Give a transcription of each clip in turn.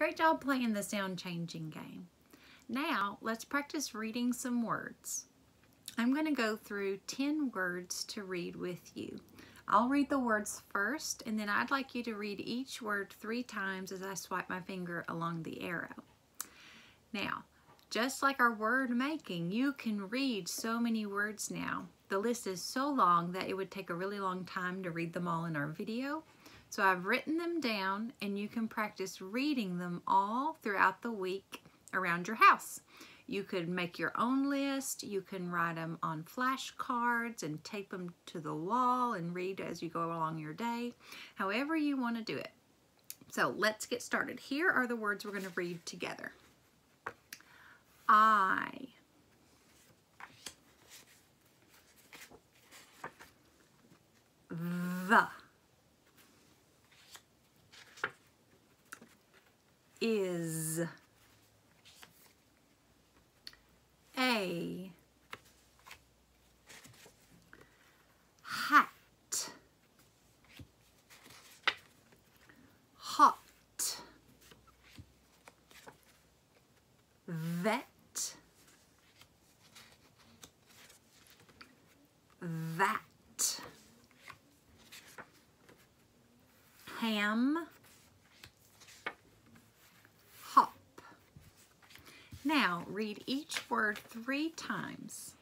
Great job playing the sound changing game. Now let's practice reading some words. I'm going to go through 10 words to read with you. I'll read the words first and then I'd like you to read each word three times as I swipe my finger along the arrow. Now, just like our word making, you can read so many words now. The list is so long that it would take a really long time to read them all in our video. So I've written them down and you can practice reading them all throughout the week around your house. You could make your own list. You can write them on flashcards and tape them to the wall and read as you go along your day, however you want to do it. So let's get started. Here are the words we're going to read together. I. The. Is. A. Hat. Hot. Vet. that. Ham. Hop. Now read each word three times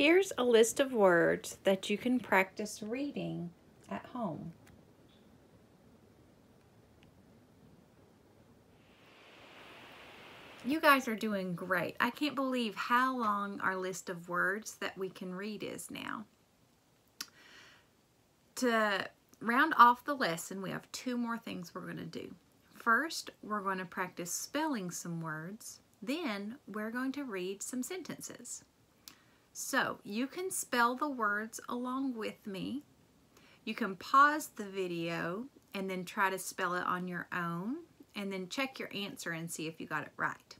Here's a list of words that you can practice reading at home. You guys are doing great. I can't believe how long our list of words that we can read is now. To round off the lesson, we have two more things we're going to do. First, we're going to practice spelling some words. Then, we're going to read some sentences. So you can spell the words along with me. You can pause the video and then try to spell it on your own and then check your answer and see if you got it right.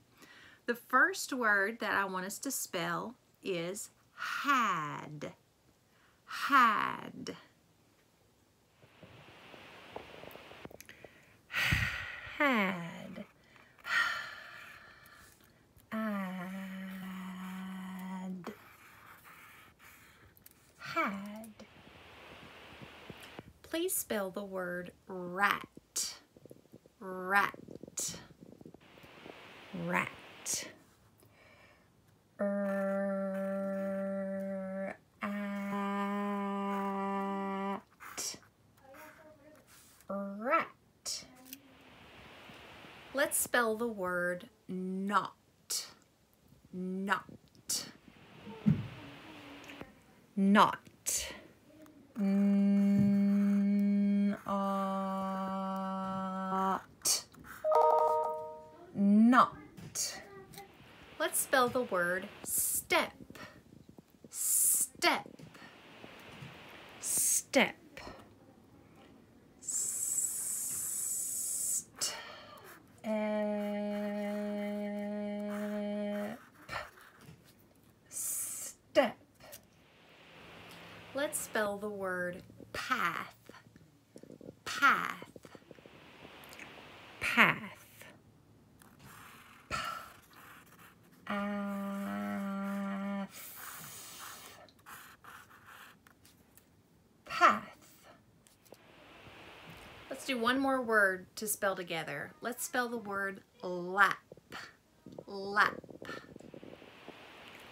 The first word that I want us to spell is had. Had. Had. had. Please spell the word rat. Rat. Rat. Er, at. Rat. Let's spell the word not. Not not. Not. Let's spell the word step. Step. Step. Step. Step. Let's spell the word path. Path. Path. Uh, path. Let's do one more word to spell together. Let's spell the word lap. Lap.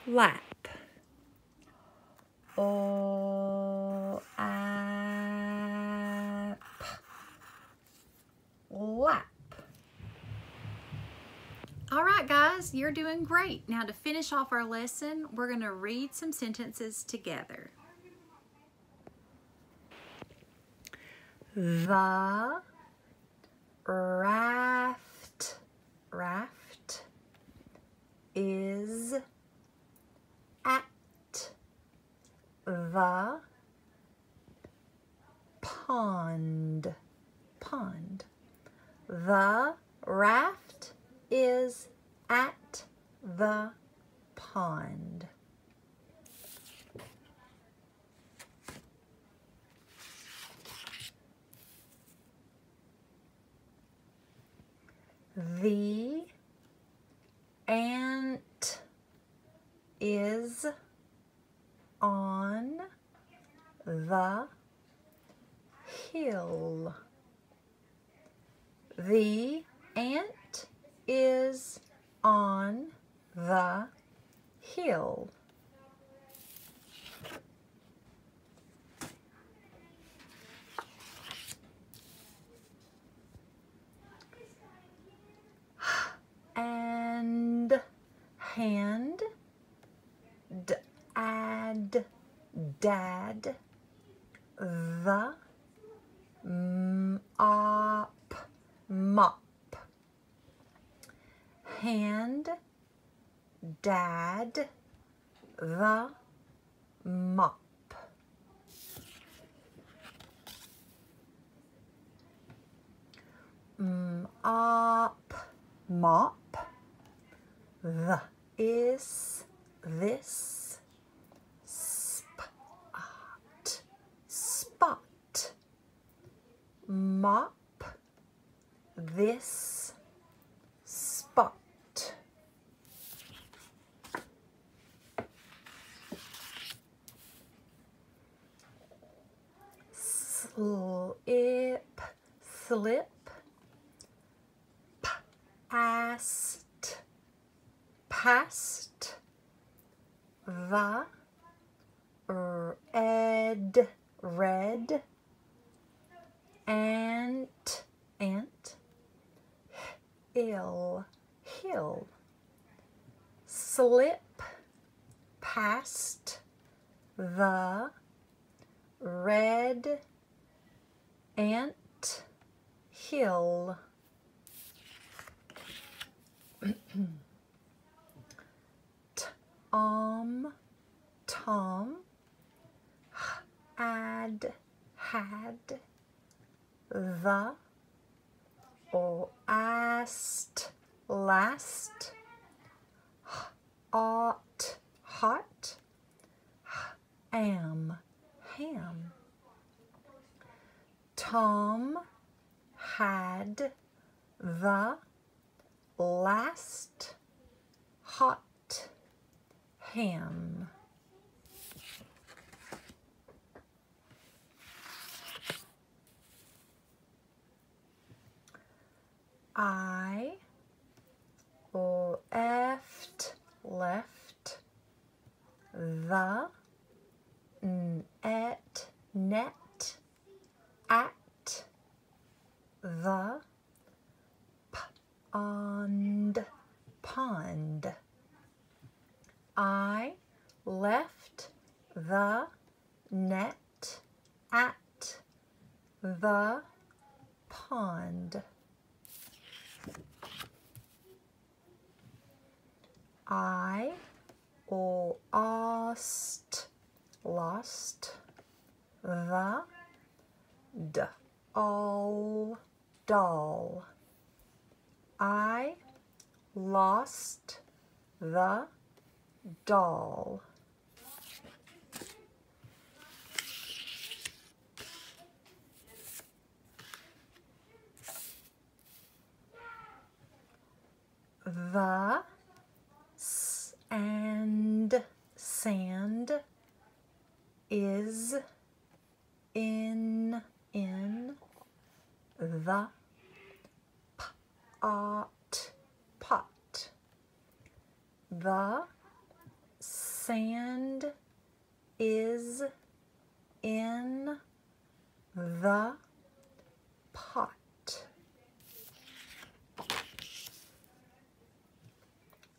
Lap. O ap. Lap. All right, you're doing great. Now to finish off our lesson, we're going to read some sentences together. The raft, raft is at the pond, pond. The raft is at the pond. The ant is on the hill. The ant is on the hill. and hand, dad, dad, the, mop, mop, hand, dad, the, mop. Mop, mop. The is this spot, spot. Mop this spot. Slip, slip past, past, the, red, red, ant, ant, hill, hill, slip, past, the, red, ant, hill. Tom, Tom, had, had, the, asked, last, ought, hot, am, ham. Tom had the last hot ham. I left left the net net at the just the d all doll. I lost the doll. The and sand in in the pot pot. The sand is in the pot.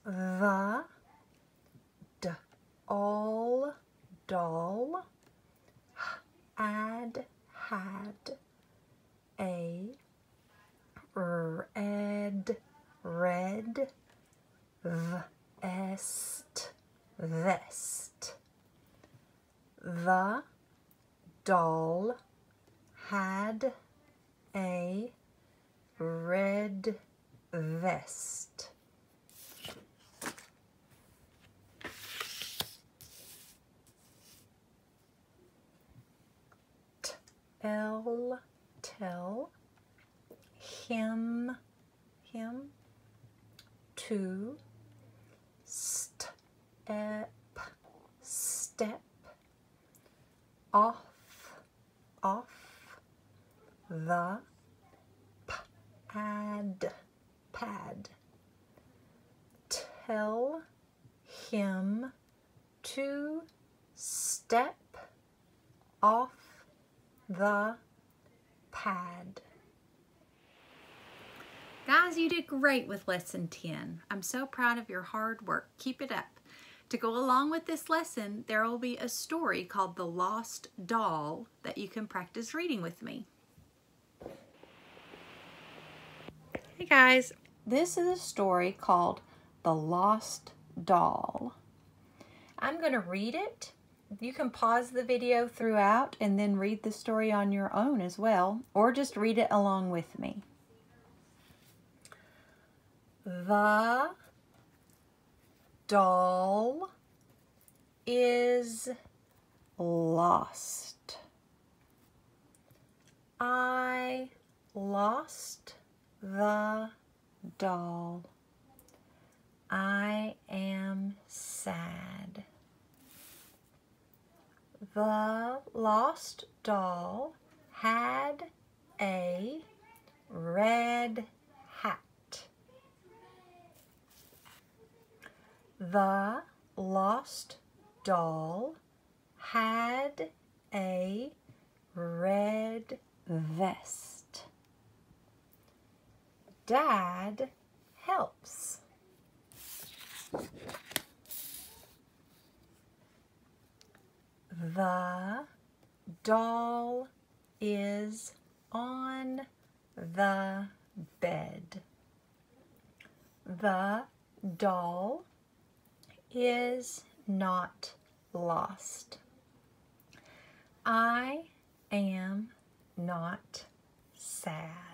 The all doll had had a red red vest vest the doll had a red vest. Tell, tell, him, him, to, step, step, off, off, the, pad, pad, tell him to step off the pad. Guys, you did great with lesson 10. I'm so proud of your hard work. Keep it up. To go along with this lesson, there will be a story called The Lost Doll that you can practice reading with me. Hey guys, this is a story called The Lost Doll. I'm going to read it you can pause the video throughout and then read the story on your own as well, or just read it along with me. The doll is lost. I lost the doll. I am sad. The lost doll had a red hat. The lost doll had a red vest. Dad helps. The doll is on the bed. The doll is not lost. I am not sad.